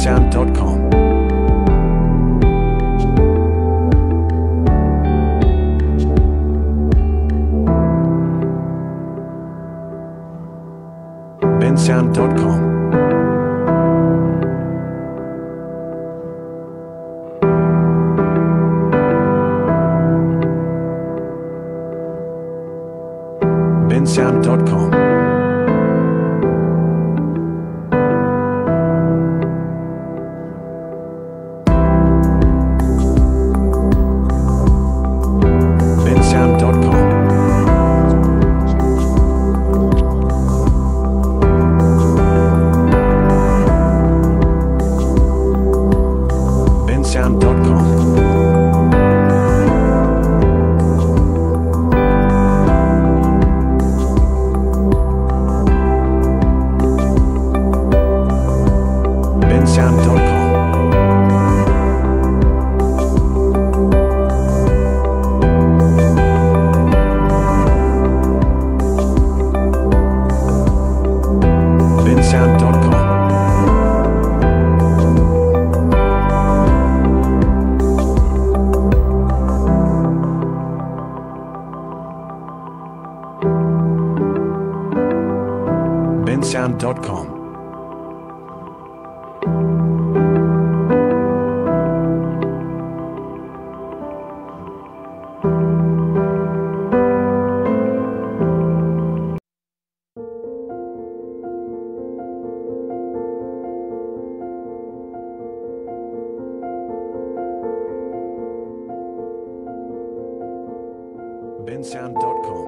sound.com. bensound.com bensound.com www.thebrainfeed.com. bensound.com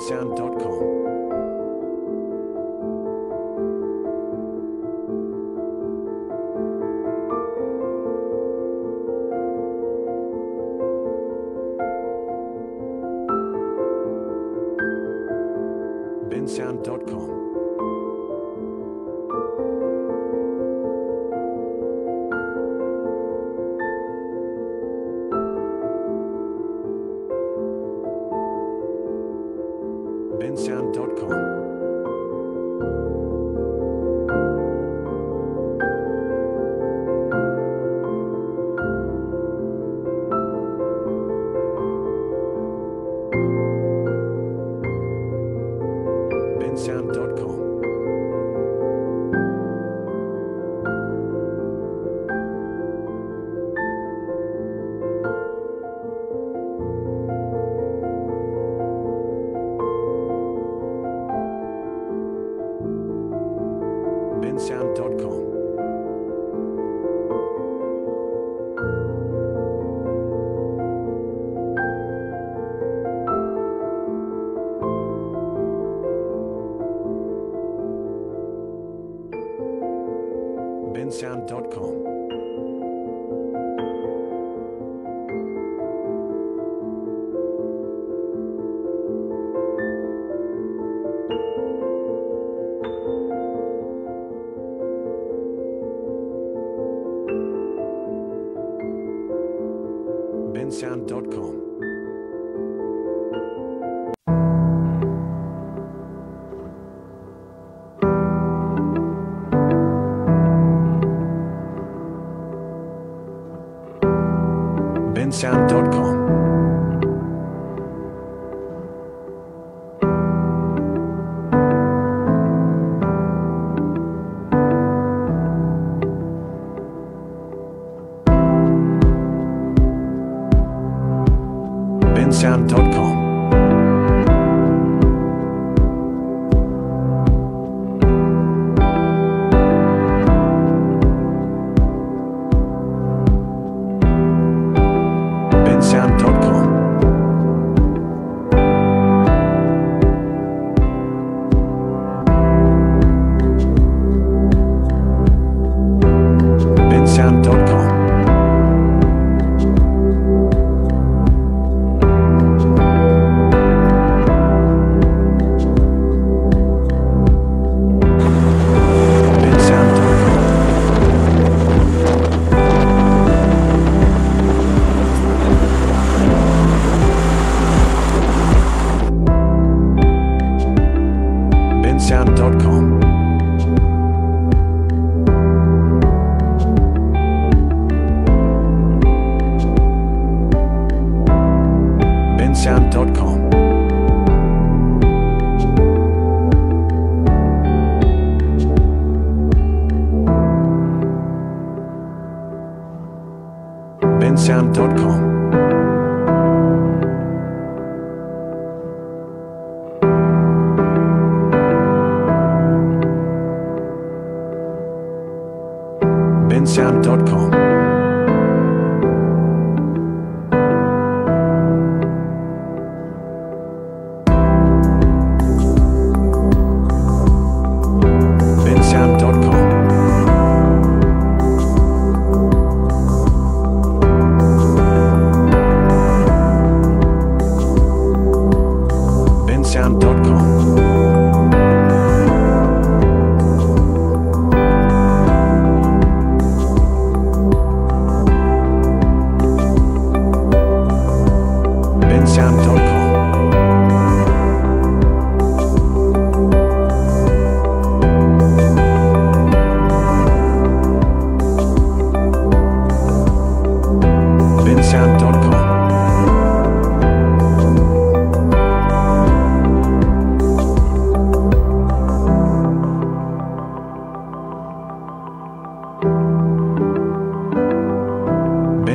sirensound.com. bensound.com bensound.com. bensound.com.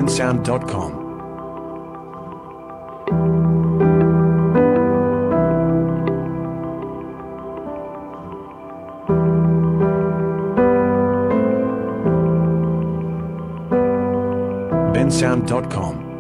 bensound.com. bensound.com.